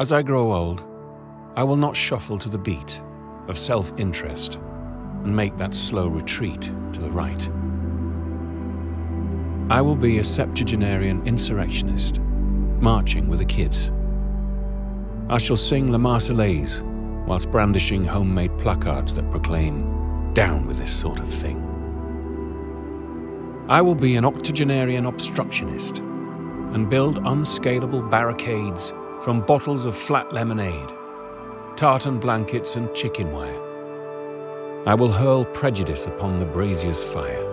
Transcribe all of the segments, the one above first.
As I grow old, I will not shuffle to the beat of self interest and make that slow retreat to the right. I will be a septuagenarian insurrectionist, marching with the kids. I shall sing La Marseillaise whilst brandishing homemade placards that proclaim, Down with this sort of thing. I will be an octogenarian obstructionist and build unscalable barricades from bottles of flat lemonade, tartan blankets, and chicken wire. I will hurl prejudice upon the brazier's fire.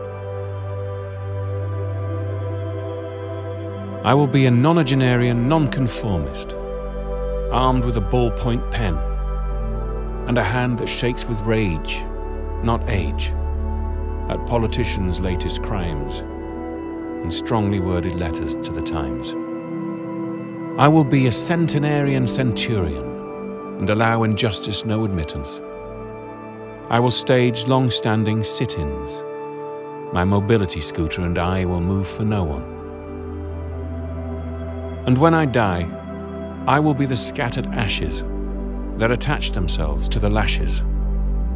I will be a nonagenarian nonconformist, armed with a ballpoint pen and a hand that shakes with rage, not age, at politicians' latest crimes and strongly worded letters to the Times. I will be a centenarian centurion and allow injustice no admittance. I will stage long standing sit ins. My mobility scooter and I will move for no one. And when I die, I will be the scattered ashes that attach themselves to the lashes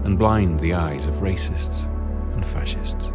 and blind the eyes of racists and fascists.